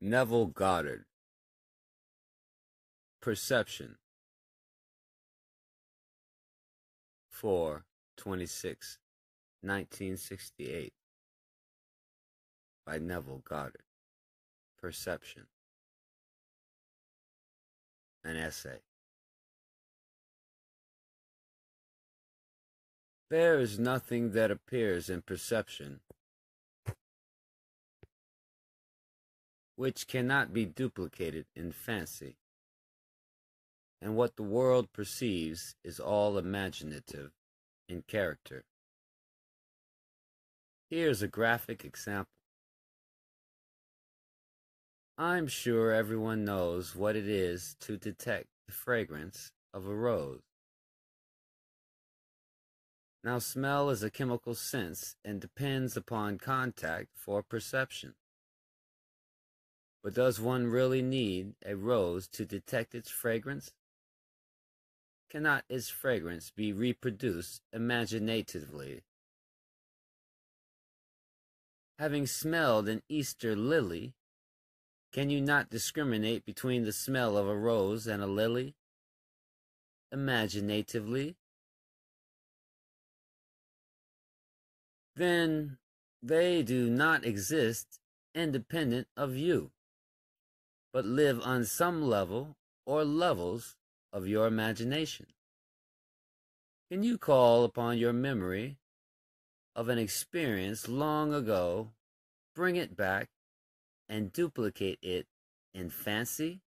Neville Goddard. Perception. 4 26 1968 by Neville Goddard. Perception. An essay. There is nothing that appears in perception which cannot be duplicated in fancy. And what the world perceives is all imaginative in character. Here's a graphic example. I'm sure everyone knows what it is to detect the fragrance of a rose. Now, smell is a chemical sense and depends upon contact for perception. But does one really need a rose to detect its fragrance? Cannot its fragrance be reproduced imaginatively? Having smelled an Easter lily, can you not discriminate between the smell of a rose and a lily? Imaginatively? Then they do not exist independent of you, but live on some level or levels of your imagination. Can you call upon your memory of an experience long ago, bring it back, and duplicate it in fancy?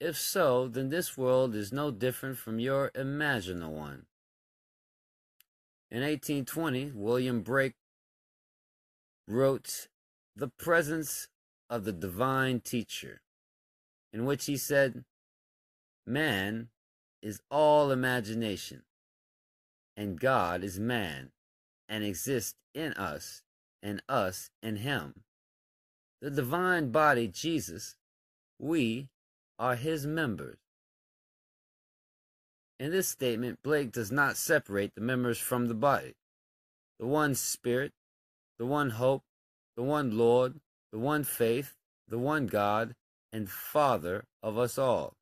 If so, then this world is no different from your imaginal one. In 1820, William Blake wrote The Presence of the Divine Teacher, in which he said, Man is all imagination, and God is man, and exists in us, and us in him. The divine body, Jesus, we are his members. In this statement, Blake does not separate the members from the body. The one Spirit, the one hope, the one Lord, the one faith, the one God, and Father of us all.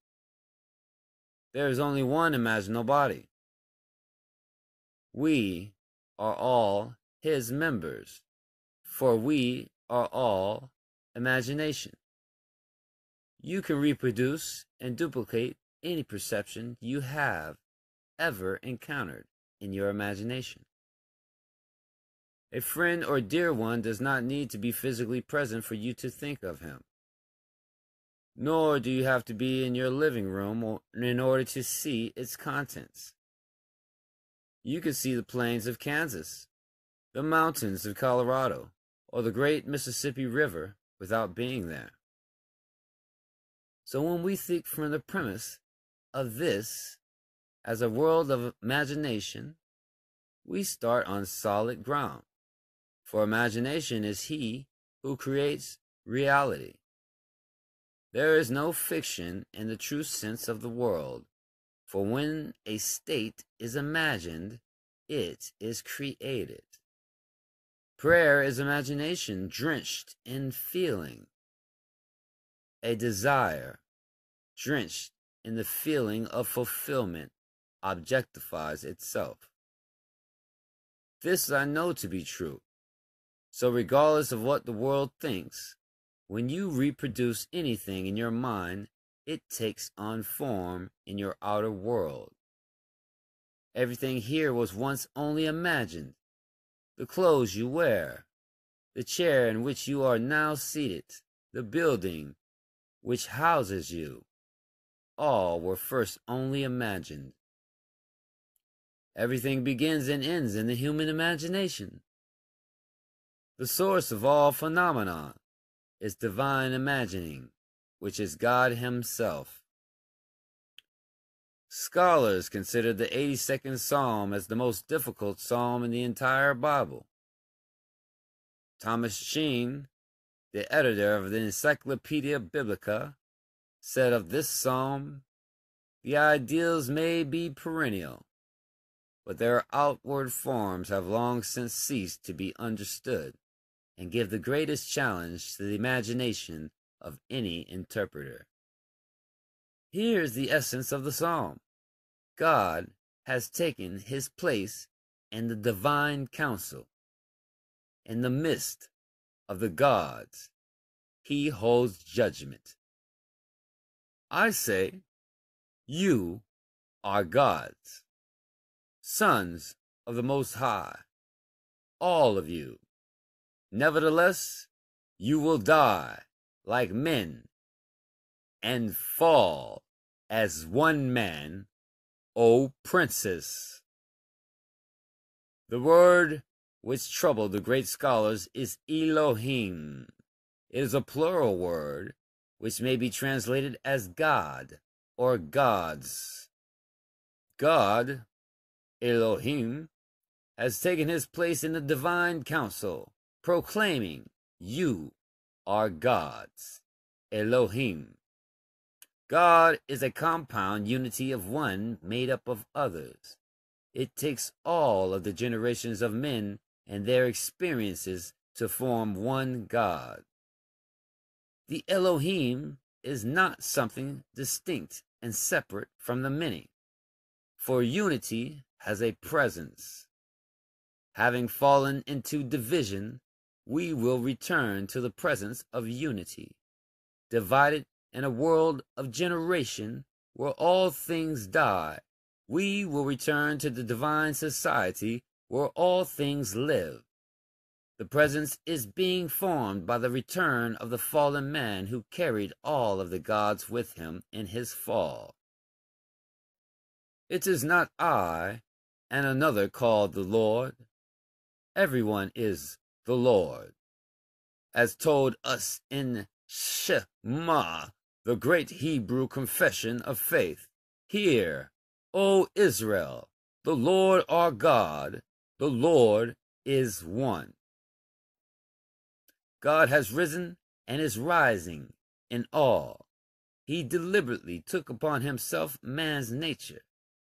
There is only one imaginal body. We are all his members, for we are all imagination. You can reproduce and duplicate any perception you have ever encountered in your imagination. A friend or dear one does not need to be physically present for you to think of him nor do you have to be in your living room in order to see its contents. You can see the plains of Kansas, the mountains of Colorado, or the great Mississippi River without being there. So when we think from the premise of this as a world of imagination, we start on solid ground. For imagination is he who creates reality. There is no fiction in the true sense of the world, for when a state is imagined, it is created. Prayer is imagination drenched in feeling. A desire drenched in the feeling of fulfillment objectifies itself. This I know to be true. So, regardless of what the world thinks, when you reproduce anything in your mind, it takes on form in your outer world. Everything here was once only imagined. The clothes you wear, the chair in which you are now seated, the building which houses you, all were first only imagined. Everything begins and ends in the human imagination. The source of all phenomena is divine imagining, which is God Himself. Scholars consider the 82nd Psalm as the most difficult psalm in the entire Bible. Thomas Sheen, the editor of the Encyclopedia Biblica, said of this psalm, The ideals may be perennial, but their outward forms have long since ceased to be understood and give the greatest challenge to the imagination of any interpreter. Here is the essence of the psalm God has taken his place in the divine council. In the midst of the gods, he holds judgment. I say, you are gods, sons of the Most High, all of you. Nevertheless, you will die like men and fall as one man, O princess. The word which troubled the great scholars is Elohim. It is a plural word which may be translated as God or gods. God, Elohim, has taken his place in the divine council, proclaiming, You are gods, Elohim. God is a compound unity of one made up of others. It takes all of the generations of men and their experiences to form one God. The Elohim is not something distinct and separate from the many, for unity has a presence. Having fallen into division, we will return to the presence of unity. Divided in a world of generation where all things die, we will return to the divine society where all things live. The presence is being formed by the return of the fallen man who carried all of the gods with him in his fall. It is not I and another called the Lord. Everyone is the Lord. As told us in Shema, the great Hebrew confession of faith. Hear, O Israel, the Lord our God, the Lord is one. God has risen and is rising in all. He deliberately took upon himself man's nature.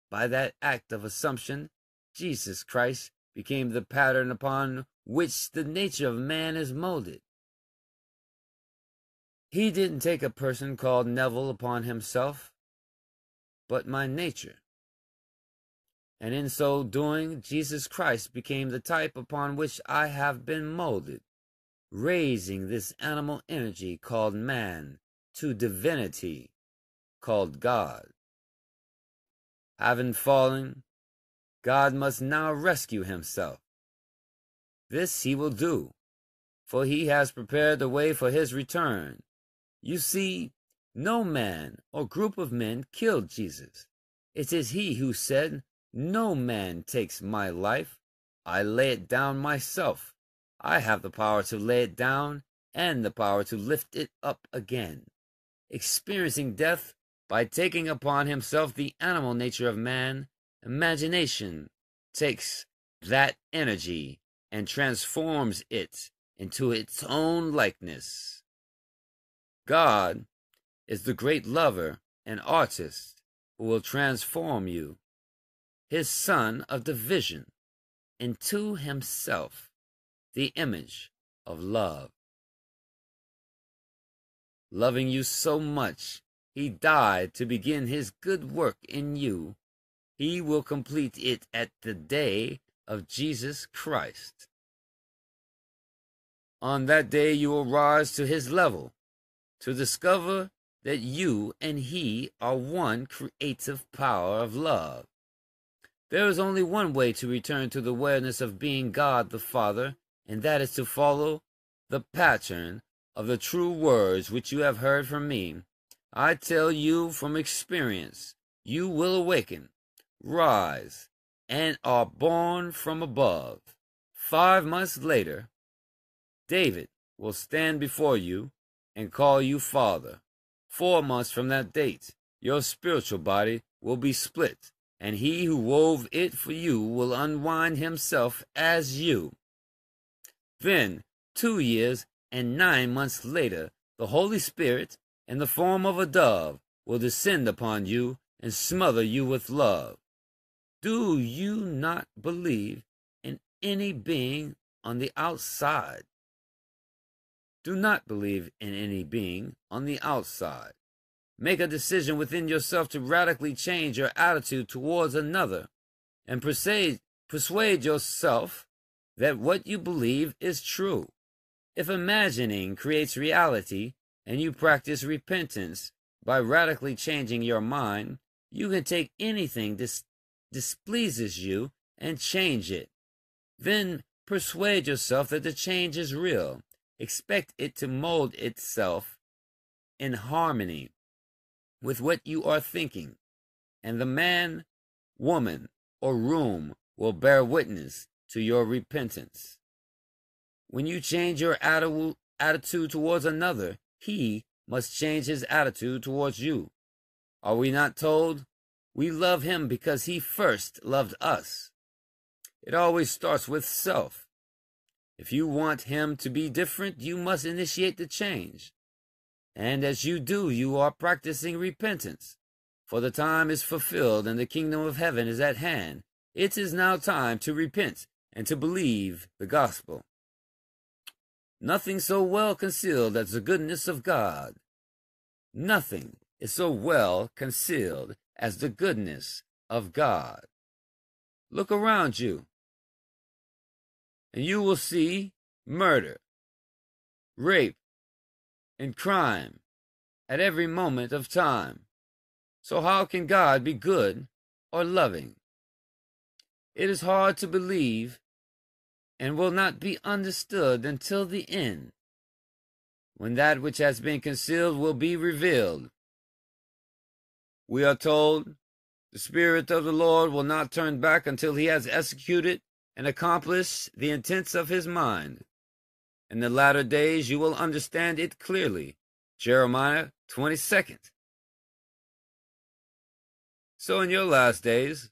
By that act of assumption, Jesus Christ became the pattern upon which the nature of man is molded. He didn't take a person called Neville upon himself, but my nature. And in so doing, Jesus Christ became the type upon which I have been molded raising this animal energy called man to divinity called God. Having fallen, God must now rescue himself. This he will do, for he has prepared the way for his return. You see, no man or group of men killed Jesus. It is he who said, No man takes my life, I lay it down myself. I have the power to lay it down and the power to lift it up again. Experiencing death by taking upon himself the animal nature of man, imagination takes that energy and transforms it into its own likeness. God is the great lover and artist who will transform you, his son of division, into himself the image of love. Loving you so much, he died to begin his good work in you. He will complete it at the day of Jesus Christ. On that day, you will rise to his level to discover that you and he are one creative power of love. There is only one way to return to the awareness of being God the Father and that is to follow the pattern of the true words which you have heard from me. I tell you from experience, you will awaken, rise, and are born from above. Five months later, David will stand before you and call you Father. Four months from that date, your spiritual body will be split, and he who wove it for you will unwind himself as you then, two years and nine months later, the Holy Spirit, in the form of a dove, will descend upon you and smother you with love. Do you not believe in any being on the outside? Do not believe in any being on the outside. Make a decision within yourself to radically change your attitude towards another and persuade, persuade yourself that what you believe is true. If imagining creates reality and you practice repentance by radically changing your mind, you can take anything that displeases you and change it. Then persuade yourself that the change is real. Expect it to mold itself in harmony with what you are thinking, and the man, woman, or room will bear witness to your repentance. When you change your attitude towards another, he must change his attitude towards you. Are we not told? We love him because he first loved us. It always starts with self. If you want him to be different, you must initiate the change. And as you do, you are practicing repentance. For the time is fulfilled and the kingdom of heaven is at hand. It is now time to repent and to believe the gospel. Nothing so well concealed as the goodness of God. Nothing is so well concealed as the goodness of God. Look around you, and you will see murder, rape, and crime at every moment of time. So how can God be good or loving? It is hard to believe and will not be understood until the end, when that which has been concealed will be revealed. We are told the Spirit of the Lord will not turn back until he has executed and accomplished the intents of his mind. In the latter days you will understand it clearly. Jeremiah 22nd. So in your last days,